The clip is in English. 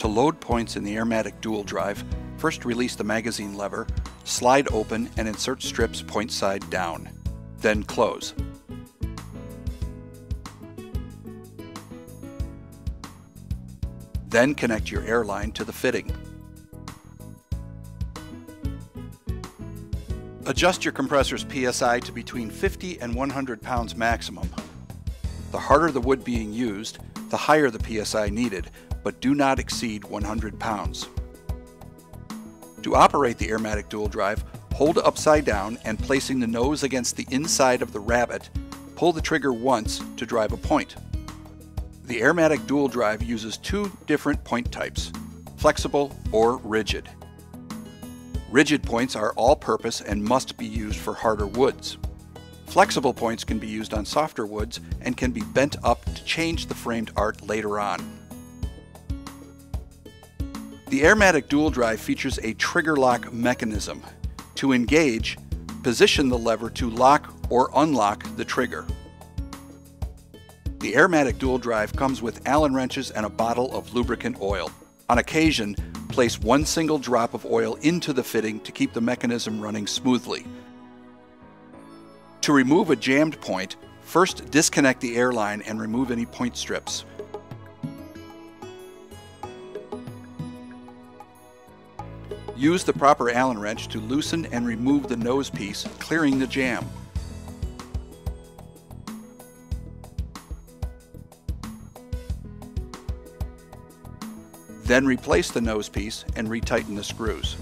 To load points in the Airmatic dual drive, first release the magazine lever, slide open and insert strips point side down. Then close. Then connect your airline to the fitting. Adjust your compressor's PSI to between 50 and 100 pounds maximum. The harder the wood being used, the higher the PSI needed, but do not exceed 100 pounds. To operate the Airmatic dual drive, hold upside down and placing the nose against the inside of the rabbet, pull the trigger once to drive a point. The Airmatic dual drive uses two different point types, flexible or rigid. Rigid points are all-purpose and must be used for harder woods. Flexible points can be used on softer woods and can be bent up to change the framed art later on. The Airmatic dual drive features a trigger lock mechanism. To engage, position the lever to lock or unlock the trigger. The Airmatic dual drive comes with Allen wrenches and a bottle of lubricant oil. On occasion, place one single drop of oil into the fitting to keep the mechanism running smoothly. To remove a jammed point, first disconnect the airline and remove any point strips. Use the proper Allen wrench to loosen and remove the nose piece, clearing the jam. Then replace the nose piece and retighten the screws.